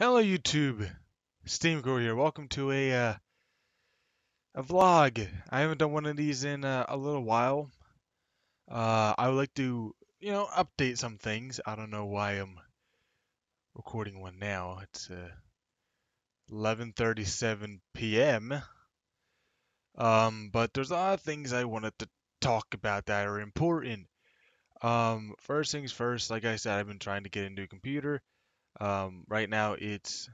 Hello YouTube, Steamgirl here. Welcome to a uh, a vlog. I haven't done one of these in uh, a little while. Uh, I would like to, you know, update some things. I don't know why I'm recording one now. It's uh, 11:37 p.m. Um, but there's a lot of things I wanted to talk about that are important. Um, first things first, like I said, I've been trying to get into a computer. Um, right now it's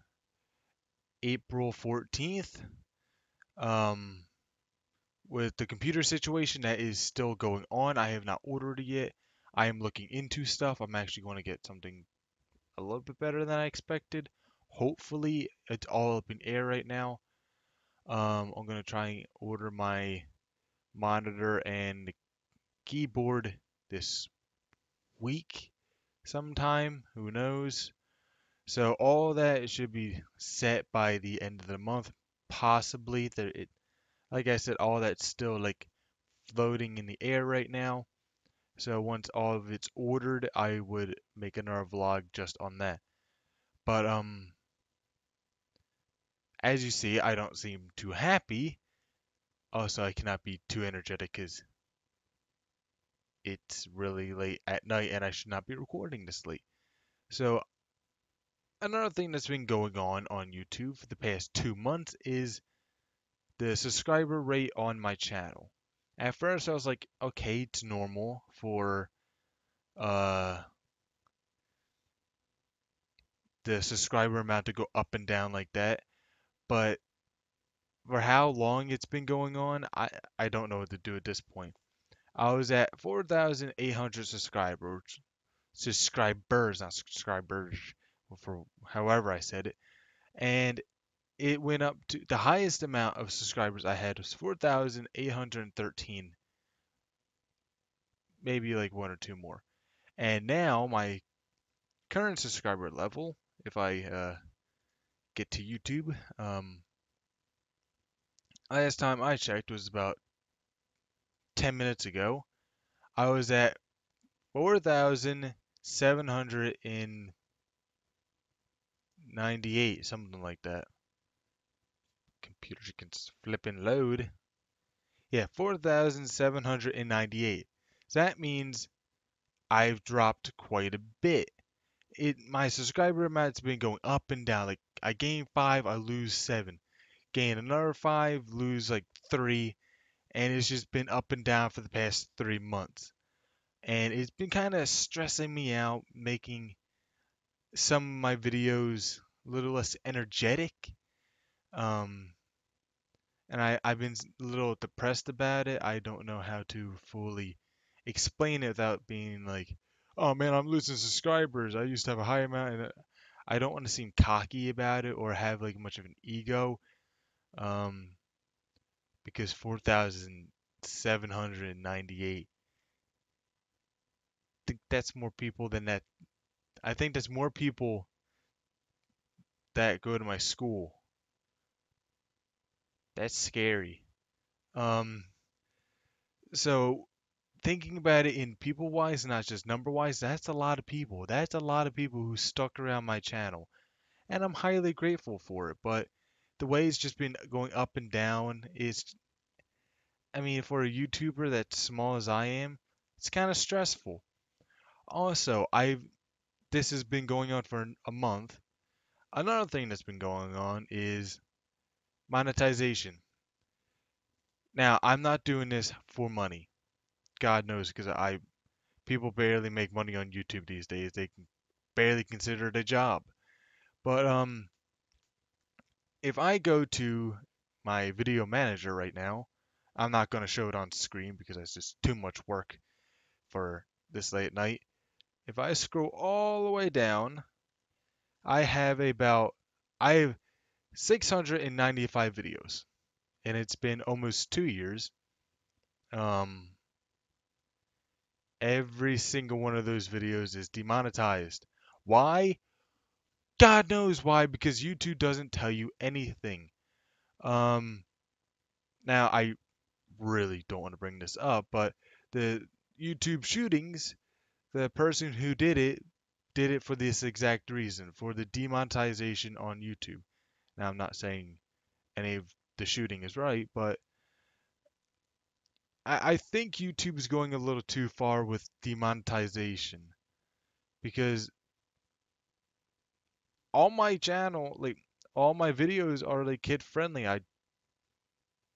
April 14th. Um, with the computer situation that is still going on, I have not ordered it yet. I am looking into stuff. I'm actually going to get something a little bit better than I expected. Hopefully, it's all up in air right now. Um, I'm going to try and order my monitor and keyboard this week sometime. Who knows? So all that should be set by the end of the month, possibly. There, it, like I said, all that's still like floating in the air right now. So once all of it's ordered, I would make another vlog just on that. But um, as you see, I don't seem too happy. Also, I cannot be too energetic because it's really late at night and I should not be recording this late. So another thing that's been going on on YouTube for the past two months is the subscriber rate on my channel. At first, I was like, okay, it's normal for uh, the subscriber amount to go up and down like that, but for how long it's been going on, I I don't know what to do at this point. I was at 4,800 subscribers, subscribers, not subscribers for however I said it, and it went up to the highest amount of subscribers I had was 4,813, maybe like one or two more. And now my current subscriber level, if I uh, get to YouTube, um, last time I checked was about 10 minutes ago. I was at 4,700 in 98, something like that. Computer can flip and load. Yeah, 4,798. So that means I've dropped quite a bit. It my subscriber amount's been going up and down. Like I gain five, I lose seven. Gain another five, lose like three, and it's just been up and down for the past three months. And it's been kind of stressing me out, making some of my videos a little less energetic. Um, and I, I've been a little depressed about it. I don't know how to fully explain it without being like, oh man, I'm losing subscribers. I used to have a high amount, and I don't want to seem cocky about it or have like much of an ego. Um, because 4,798, I think that's more people than that. I think that's more people that go to my school. That's scary. Um, so thinking about it in people wise, not just number wise, that's a lot of people. That's a lot of people who stuck around my channel. And I'm highly grateful for it. But the way it's just been going up and down is, I mean, for a YouTuber that's small as I am, it's kind of stressful. Also, I've, this has been going on for a month Another thing that's been going on is monetization. Now, I'm not doing this for money. God knows, because I people barely make money on YouTube these days. They can barely consider it a job. But um, if I go to my video manager right now, I'm not going to show it on screen because it's just too much work for this late night. If I scroll all the way down I have about I have 695 videos, and it's been almost two years. Um, every single one of those videos is demonetized. Why? God knows why, because YouTube doesn't tell you anything. Um, now I really don't want to bring this up, but the YouTube shootings, the person who did it did it for this exact reason, for the demonetization on YouTube. Now, I'm not saying any of the shooting is right, but I, I think YouTube is going a little too far with demonetization because all my channel, like all my videos are like kid friendly. I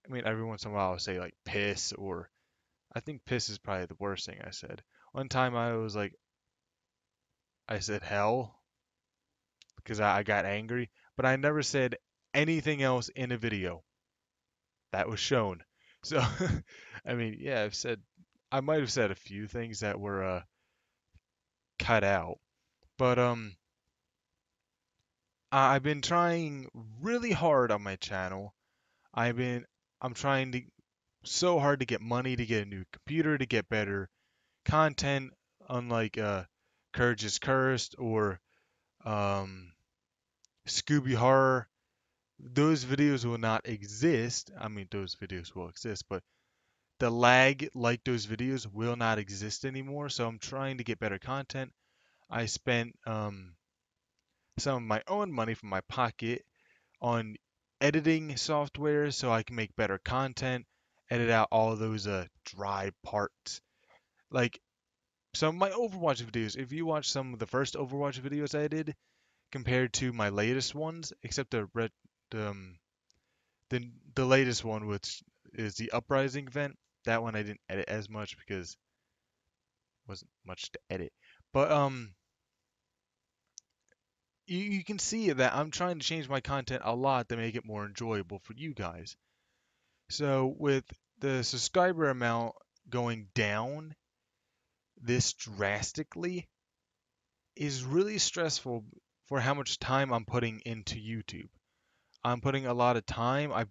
I mean every once in a while I'll say like piss or I think piss is probably the worst thing I said. One time I was like I said hell because I, I got angry, but I never said anything else in a video that was shown. So I mean, yeah, I've said I might have said a few things that were uh, cut out, but um I've been trying really hard on my channel. I've been I'm trying to so hard to get money to get a new computer to get better content unlike uh Courage is Cursed or um Scooby Horror. Those videos will not exist. I mean those videos will exist, but the lag like those videos will not exist anymore. So I'm trying to get better content. I spent um some of my own money from my pocket on editing software so I can make better content, edit out all those uh, dry parts. Like some of my Overwatch videos, if you watch some of the first Overwatch videos I did compared to my latest ones, except the red, um, the the latest one, which is the Uprising event, that one I didn't edit as much because wasn't much to edit. But um, you, you can see that I'm trying to change my content a lot to make it more enjoyable for you guys. So with the subscriber amount going down this drastically is really stressful for how much time I'm putting into YouTube. I'm putting a lot of time. I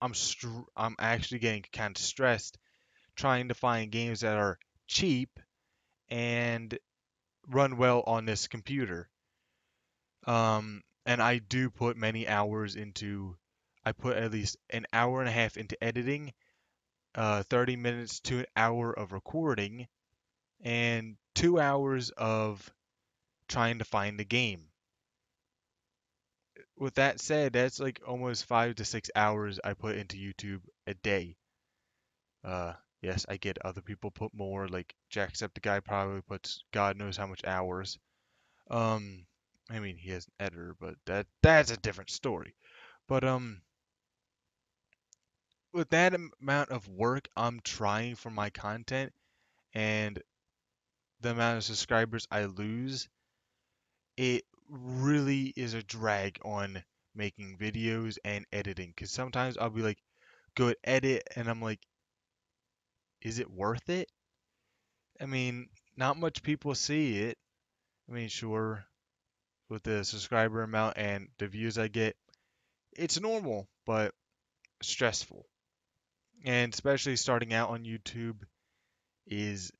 I'm str- I'm actually getting kind of stressed trying to find games that are cheap and run well on this computer. Um, and I do put many hours into, I put at least an hour and a half into editing, uh, 30 minutes to an hour of recording, and two hours of trying to find the game. With that said, that's like almost five to six hours I put into YouTube a day. Uh, yes, I get other people put more, like Jacksepticeye probably puts God knows how much hours. Um, I mean, he has an editor, but that that's a different story. But um, with that amount of work I'm trying for my content and the amount of subscribers I lose, it really is a drag on making videos and editing. Because sometimes I'll be like, go edit, and I'm like, is it worth it? I mean, not much people see it. I mean, sure, with the subscriber amount and the views I get, it's normal, but stressful. And especially starting out on YouTube is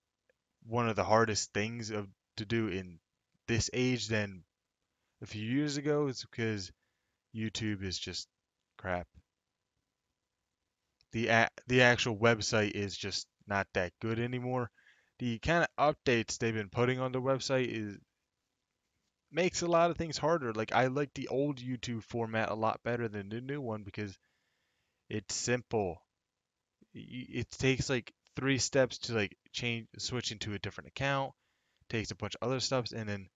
one of the hardest things of, to do in this age than a few years ago. is because YouTube is just crap. The a- the actual website is just not that good anymore. The kind of updates they've been putting on the website is makes a lot of things harder. Like I like the old YouTube format a lot better than the new one because it's simple. It takes like three steps to like change switch into a different account. Takes a bunch of other steps and then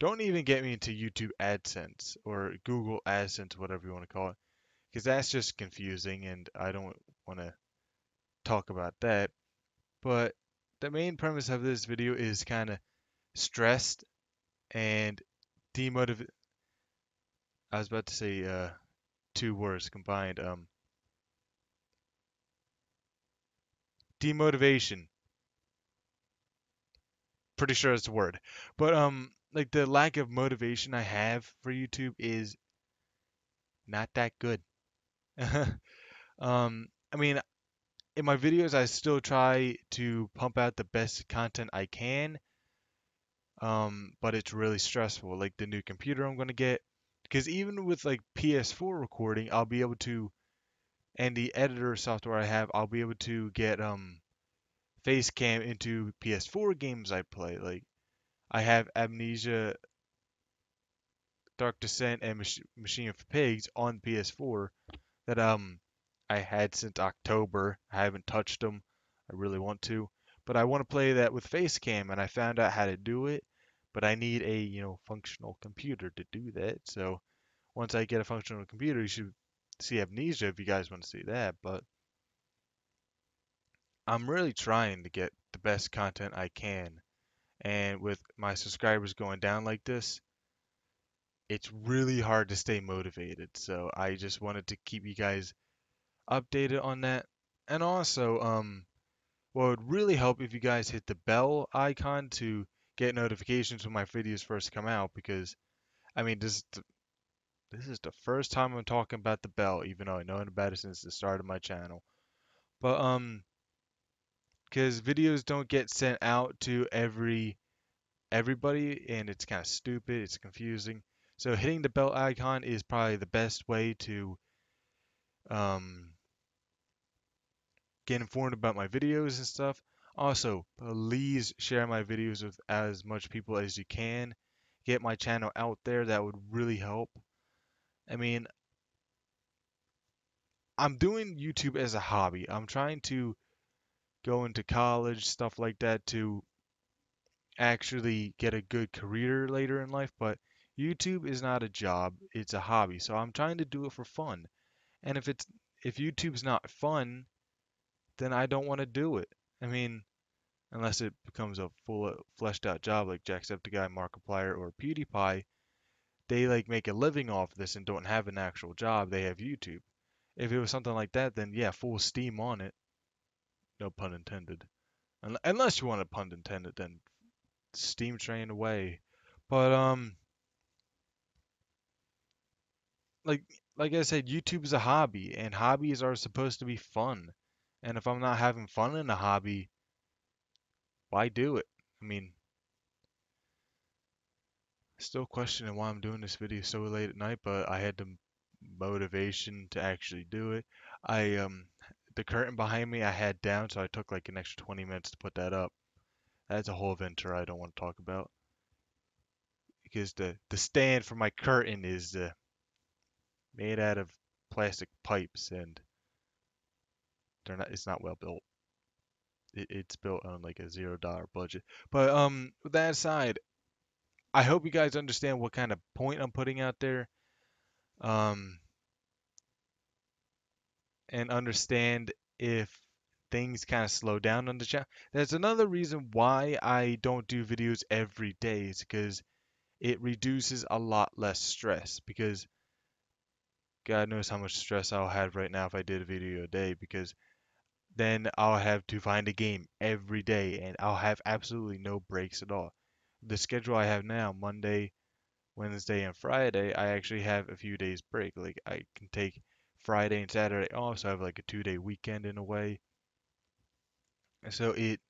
don't even get me into YouTube AdSense or Google AdSense, whatever you want to call it, because that's just confusing and I don't want to talk about that. But the main premise of this video is kind of stressed and demotiv. I was about to say uh, two words combined. Um, demotivation. Pretty sure it's a word, but um, like the lack of motivation I have for YouTube is not that good. um, I mean, in my videos, I still try to pump out the best content I can, um, but it's really stressful. Like the new computer I'm going to get, because even with like PS4 recording, I'll be able to, and the editor software I have, I'll be able to get um face cam into PS4 games I play. Like I have Amnesia, Dark Descent, and Mach- Machine of Pigs on PS4 that um I had since October. I haven't touched them. I really want to, but I want to play that with Facecam, and I found out how to do it. But I need a you know functional computer to do that. So once I get a functional computer, you should see Amnesia if you guys want to see that. But I'm really trying to get the best content I can. And with my subscribers going down like this, it's really hard to stay motivated. So I just wanted to keep you guys updated on that. And also, um, what would really help if you guys hit the bell icon to get notifications when my videos first come out because I mean the, this is the first time I'm talking about the bell, even though I know about it since the start of my channel. But um, because videos don't get sent out to every everybody, and it's kind of stupid. It's confusing. So hitting the bell icon is probably the best way to um, get informed about my videos and stuff. Also, please share my videos with as much people as you can. Get my channel out there. That would really help. I mean, I'm doing YouTube as a hobby. I'm trying to go into college, stuff like that, to actually get a good career later in life, but YouTube is not a job, it's a hobby. So I'm trying to do it for fun. And if it's if YouTube's not fun, then I don't want to do it. I mean, unless it becomes a full fleshed out job like Jacksepticeye, Markiplier, or PewDiePie, they like make a living off this and don't have an actual job. They have YouTube. If it was something like that, then yeah, full steam on it. No pun intended. Unless you want a pun intended, then steam train away. But um like like I said, YouTube is a hobby and hobbies are supposed to be fun. And if I'm not having fun in a hobby, why do it? I mean, still questioning why I'm doing this video so late at night, but I had the motivation to actually do it. I um the curtain behind me I had down, so I took like an extra 20 minutes to put that up. That's a whole adventure I don't want to talk about. Because the, the stand for my curtain is uh, made out of plastic pipes and they're not it's not well built. It, it's built on like a zero dollar budget. But um with that aside, I hope you guys understand what kind of point I'm putting out there. Um and understand if things kind of slow down on the channel. That's another reason why I don't do videos every day is because it reduces a lot less stress because God knows how much stress I'll have right now if I did a video a day because then I'll have to find a game every day and I'll have absolutely no breaks at all. The schedule I have now, Monday, Wednesday, and Friday, I actually have a few days break. Like I can take Friday and Saturday off, so I have like a two day weekend in a way. And so it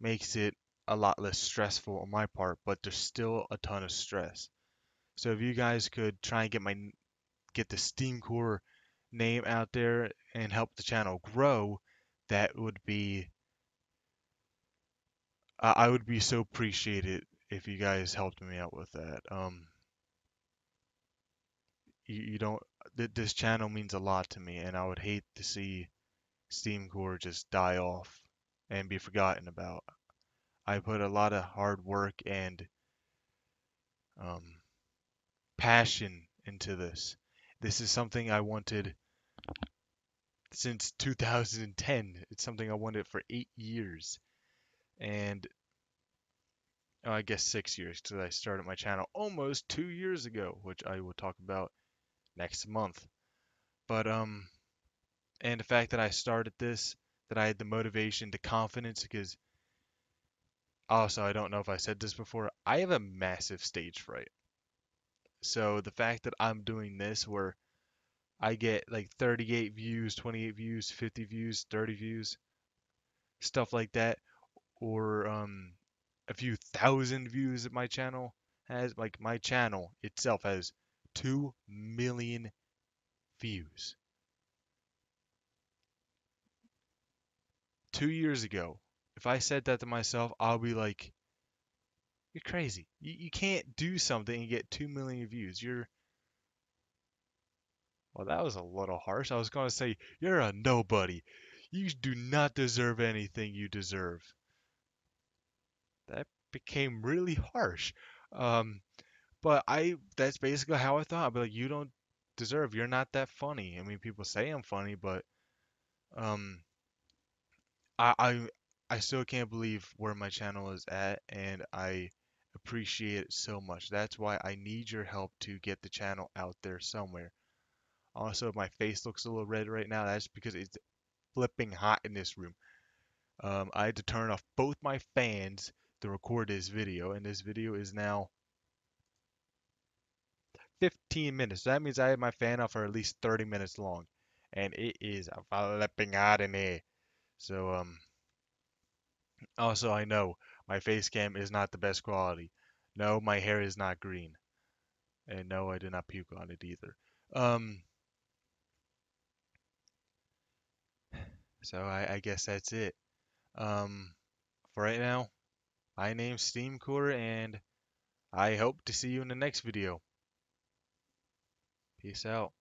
makes it a lot less stressful on my part, but there's still a ton of stress. So if you guys could try and get my get the Steam Core name out there and help the channel grow, that would be I would be so appreciated if you guys helped me out with that. Um, you, you don't th- this channel means a lot to me, and I would hate to see Steam Core just die off and be forgotten about. I put a lot of hard work and um, passion into this. This is something I wanted since 2010. It's something I wanted for eight years. And oh, I guess six years because I started my channel almost two years ago, which I will talk about next month. But, um, and the fact that I started this, that I had the motivation, the confidence, because also, I don't know if I said this before, I have a massive stage fright. So the fact that I'm doing this where I get like 38 views, 28 views, 50 views, 30 views, stuff like that, or um, a few thousand views that my channel has, like my channel itself has 2 million views. Two years ago, if I said that to myself, I'll be like, You're crazy. You, you can't do something and get 2 million views. You're. Well, that was a little harsh. I was going to say, you're a nobody. You do not deserve anything you deserve. Became really harsh. Um, but I, that's basically how I thought. Be like, you don't deserve. You're not that funny. I mean, people say I'm funny, but um, I, I, I still can't believe where my channel is at, and I appreciate it so much. That's why I need your help to get the channel out there somewhere. Also, my face looks a little red right now. That's because it's flipping hot in this room. Um, I had to turn off both my fans to record this video, and this video is now 15 minutes. So that means I had my fan off for at least 30 minutes long, and it is flipping hot in here. So um, also I know my face cam is not the best quality. No, my hair is not green, and no, I did not puke on it either. Um, so I, I guess that's it. Um, for right now, my name's Steam Core, and I hope to see you in the next video. Peace out.